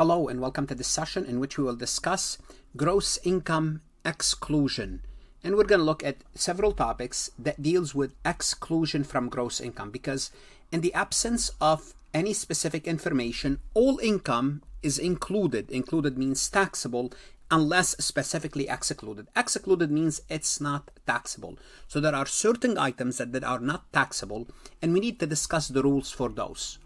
Hello and welcome to this session in which we will discuss gross income exclusion. And we're going to look at several topics that deals with exclusion from gross income because in the absence of any specific information, all income is included. Included means taxable unless specifically excluded. Excluded means it's not taxable. So there are certain items that, that are not taxable and we need to discuss the rules for those.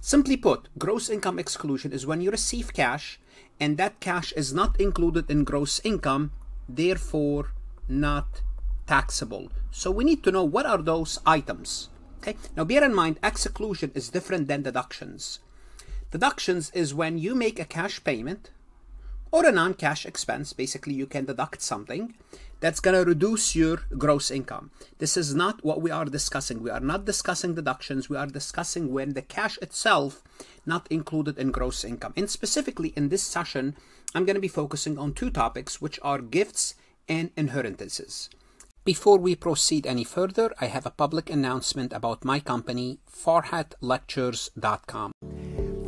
Simply put, gross income exclusion is when you receive cash and that cash is not included in gross income, therefore not taxable. So we need to know what are those items. Okay. Now bear in mind, exclusion is different than deductions. Deductions is when you make a cash payment or a non-cash expense. Basically, you can deduct something that's going to reduce your gross income. This is not what we are discussing. We are not discussing deductions. We are discussing when the cash itself not included in gross income. And specifically in this session, I'm going to be focusing on two topics, which are gifts and inheritances. Before we proceed any further, I have a public announcement about my company, farhatlectures.com.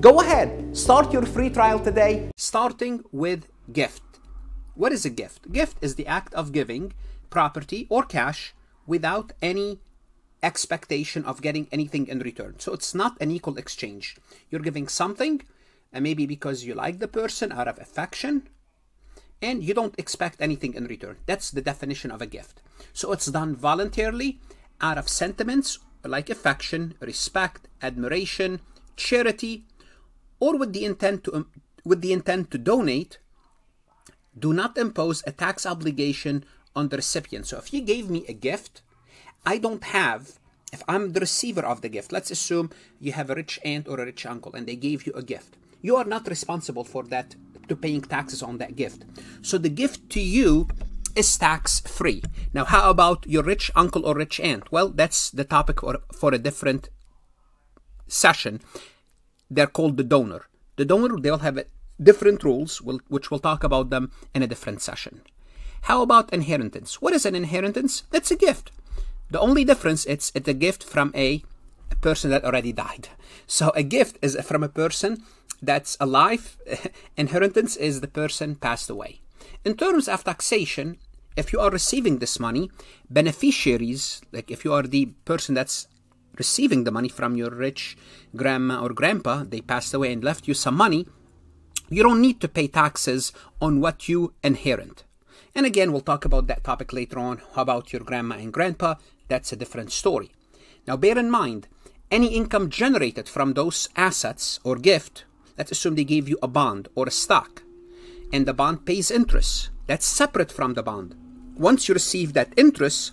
Go ahead, start your free trial today. Starting with gift. What is a gift? Gift is the act of giving property or cash without any expectation of getting anything in return. So it's not an equal exchange. You're giving something, and maybe because you like the person out of affection, and you don't expect anything in return. That's the definition of a gift. So it's done voluntarily out of sentiments like affection, respect, admiration, charity, or with the intent to um, with the intent to donate, do not impose a tax obligation on the recipient. So if you gave me a gift, I don't have if I'm the receiver of the gift, let's assume you have a rich aunt or a rich uncle and they gave you a gift. You are not responsible for that to paying taxes on that gift. So the gift to you is tax free. Now, how about your rich uncle or rich aunt? Well, that's the topic for, for a different session they're called the donor. The donor, they'll have different rules, which we'll talk about them in a different session. How about inheritance? What is an inheritance? It's a gift. The only difference it's it's a gift from a, a person that already died. So a gift is from a person that's alive. inheritance is the person passed away. In terms of taxation, if you are receiving this money, beneficiaries, like if you are the person that's receiving the money from your rich grandma or grandpa, they passed away and left you some money, you don't need to pay taxes on what you inherit. And again, we'll talk about that topic later on. How about your grandma and grandpa? That's a different story. Now, bear in mind, any income generated from those assets or gift, let's assume they gave you a bond or a stock, and the bond pays interest. That's separate from the bond. Once you receive that interest,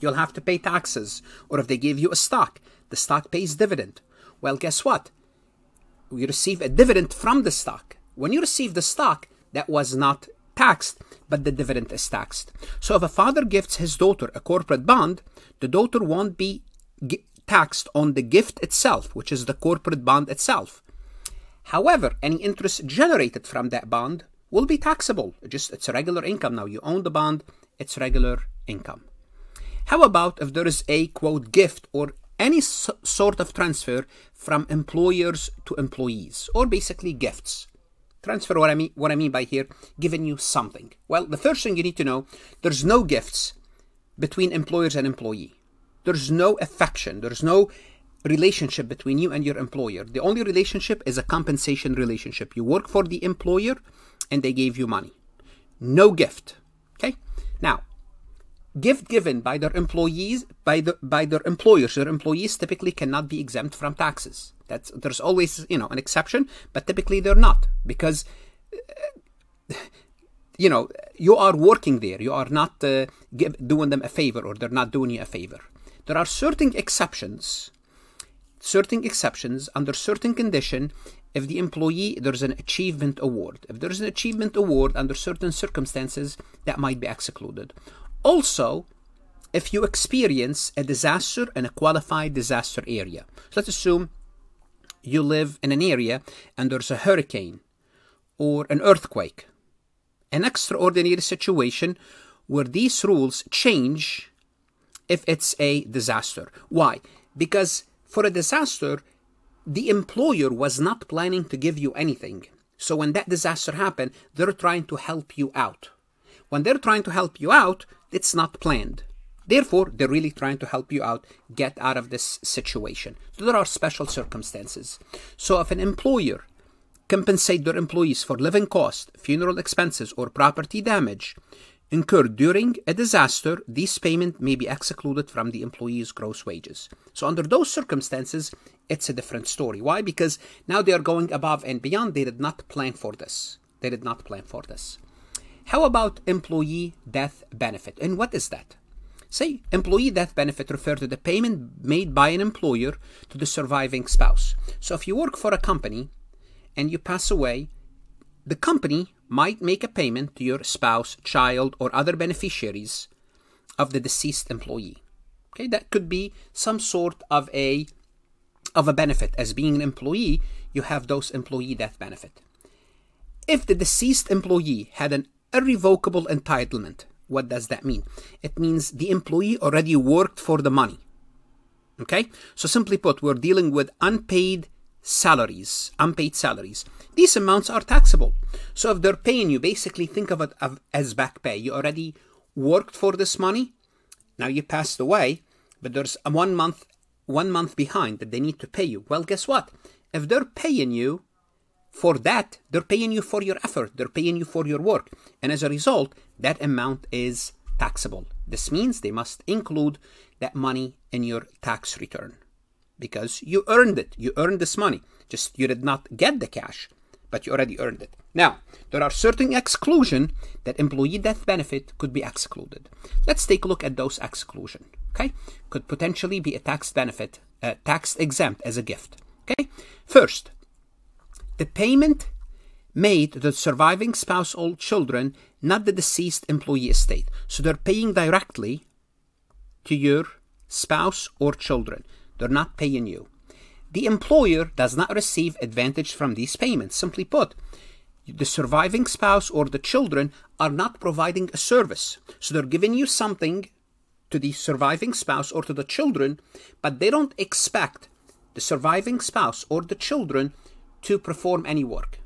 you'll have to pay taxes. Or if they give you a stock, the stock pays dividend. Well, guess what? You receive a dividend from the stock. When you receive the stock, that was not taxed, but the dividend is taxed. So if a father gifts his daughter a corporate bond, the daughter won't be taxed on the gift itself, which is the corporate bond itself. However, any interest generated from that bond will be taxable. Just it's a regular income now. You own the bond, it's regular income. How about if there is a quote gift or any so- sort of transfer from employers to employees or basically gifts? Transfer what I mean what I mean by here giving you something. Well, the first thing you need to know, there's no gifts between employers and employee. There's no affection, there's no relationship between you and your employer. The only relationship is a compensation relationship. You work for the employer and they gave you money. No gift. Okay? Now, gift given by their employees by the by their employers their employees typically cannot be exempt from taxes that's there's always you know an exception but typically they're not because uh, you know you are working there you are not uh, give, doing them a favor or they're not doing you a favor there are certain exceptions certain exceptions under certain condition if the employee there's an achievement award. If there's an achievement award under certain circumstances, that might be excluded. Also, if you experience a disaster in a qualified disaster area. So let's assume you live in an area and there's a hurricane or an earthquake, an extraordinary situation where these rules change if it's a disaster. Why? Because for a disaster, the employer was not planning to give you anything. So when that disaster happened, they're trying to help you out. When they're trying to help you out, it's not planned. Therefore, they're really trying to help you out, get out of this situation. So there are special circumstances. So if an employer compensate their employees for living costs, funeral expenses, or property damage incurred during a disaster, this payment may be excluded from the employee's gross wages. So under those circumstances, it's a different story. Why? Because now they are going above and beyond. They did not plan for this. They did not plan for this. How about employee death benefit? And what is that? Say, employee death benefit refer to the payment made by an employer to the surviving spouse. So if you work for a company and you pass away, the company might make a payment to your spouse, child, or other beneficiaries of the deceased employee. Okay, that could be some sort of a of a benefit. As being an employee, you have those employee death benefit. If the deceased employee had an irrevocable entitlement what does that mean? It means the employee already worked for the money. Okay? So simply put, we're dealing with unpaid salaries, unpaid salaries. These amounts are taxable. So if they're paying you, basically think of it as back pay. You already worked for this money, now you passed away, but there's a one month one month behind that they need to pay you. Well, guess what? If they're paying you for that, they're paying you for your effort, they're paying you for your work. And as a result, that amount is taxable. This means they must include that money in your tax return because you earned it. You earned this money. Just you did not get the cash, but you already earned it. Now, there are certain exclusion that employee death benefit could be excluded. Let's take a look at those exclusion. Okay, could potentially be a tax benefit, uh, tax exempt as a gift. Okay, first, the payment made to the surviving spouse or children, not the deceased employee estate. So they're paying directly to your spouse or children. They're not paying you. The employer does not receive advantage from these payments. Simply put, the surviving spouse or the children are not providing a service. So they're giving you something to the surviving spouse or to the children, but they don't expect the surviving spouse or the children to perform any work.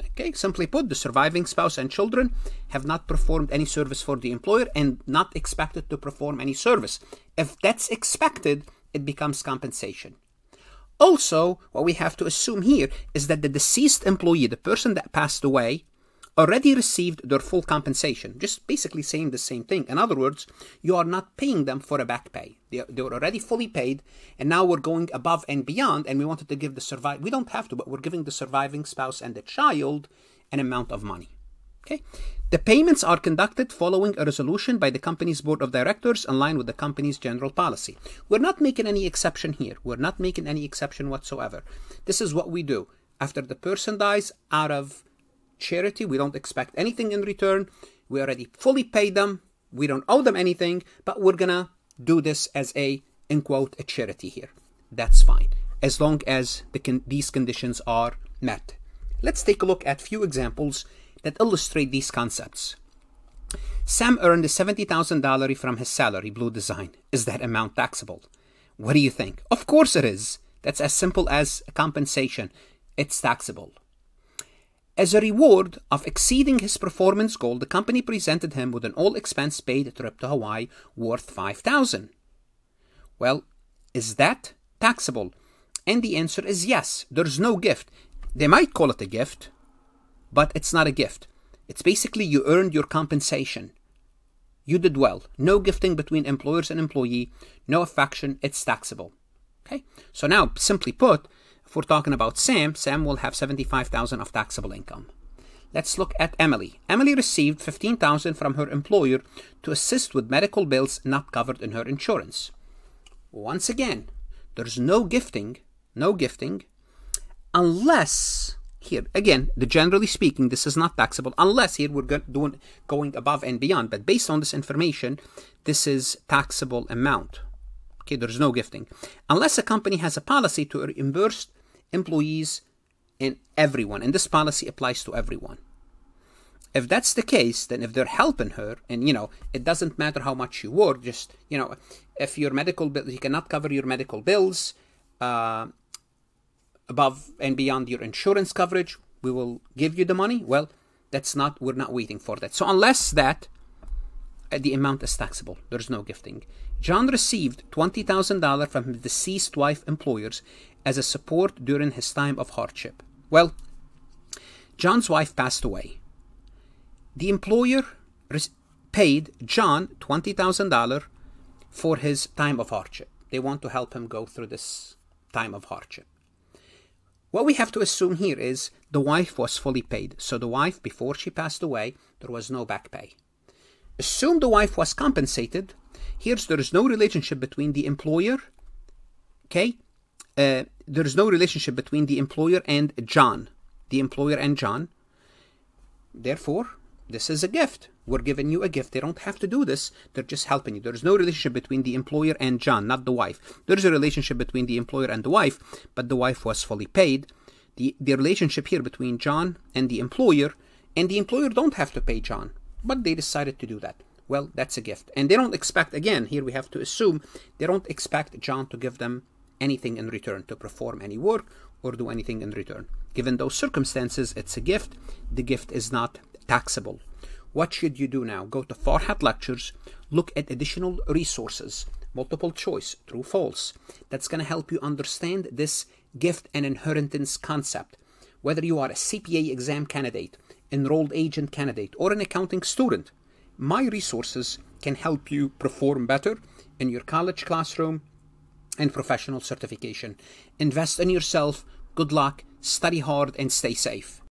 Okay, simply put, the surviving spouse and children have not performed any service for the employer and not expected to perform any service. If that's expected, it becomes compensation. Also, what we have to assume here is that the deceased employee, the person that passed away, already received their full compensation. Just basically saying the same thing. In other words, you are not paying them for a back pay. They, they were already fully paid, and now we're going above and beyond, and we wanted to give the survive. We don't have to, but we're giving the surviving spouse and the child an amount of money. Okay. The payments are conducted following a resolution by the company's board of directors in line with the company's general policy. We're not making any exception here. We're not making any exception whatsoever. This is what we do. After the person dies, out of charity. We don't expect anything in return. We already fully paid them. We don't owe them anything, but we're gonna do this as a, in quote, a charity here. That's fine, as long as the con- these conditions are met. Let's take a look at a few examples that illustrate these concepts. Sam earned a $70,000 from his salary, Blue Design. Is that amount taxable? What do you think? Of course it is. That's as simple as compensation. It's taxable. As a reward of exceeding his performance goal, the company presented him with an all expense paid trip to Hawaii worth 5000 Well, is that taxable? And the answer is yes. There's no gift. They might call it a gift, but it's not a gift. It's basically you earned your compensation. You did well. No gifting between employers and employee, no affection, it's taxable. Okay? So now, simply put, we're talking about Sam, Sam will have 75,000 of taxable income. Let's look at Emily. Emily received 15,000 from her employer to assist with medical bills not covered in her insurance. Once again, there's no gifting, no gifting. unless here again, the generally speaking, this is not taxable unless here we're doing going above and beyond. But based on this information, this is taxable amount. Okay, there's no gifting unless a company has a policy to reimburse employees and everyone, and this policy applies to everyone. If that's the case, then if they're helping her, and you know, it doesn't matter how much you work, just you know, if your medical bill, you cannot cover your medical bills. Uh, above and beyond your insurance coverage, we will give you the money. Well, that's not, we're not waiting for that. So, unless that, uh, the amount is taxable, there's no gifting. John received $20,000 from his deceased wife employers as a support during his time of hardship. Well, John's wife passed away. The employer paid John $20,000 for his time of hardship. They want to help him go through this time of hardship. What we have to assume here is the wife was fully paid. So the wife, before she passed away, there was no back pay. Assume the wife was compensated. Here's there is no relationship between the employer. Okay, uh, there is no relationship between the employer and John. The employer and John. Therefore, this is a gift. We're giving you a gift. They don't have to do this. They're just helping you. There is no relationship between the employer and John, not the wife. There is a relationship between the employer and the wife, but the wife was fully paid. The, the relationship here between John and the employer, and the employer don't have to pay John, but they decided to do that. Well, that's a gift. And they don't expect, again, here we have to assume, they don't expect John to give them anything in return, to perform any work or do anything in return. Given those circumstances, it's a gift. The gift is not taxable. What should you do now? Go to Farhat Lectures, look at additional resources, multiple choice, true, false. That's going to help you understand this gift and inheritance concept. Whether you are a CPA exam candidate, enrolled agent candidate, or an accounting student, my resources can help you perform better in your college classroom and professional certification. Invest in yourself. Good luck, study hard, and stay safe.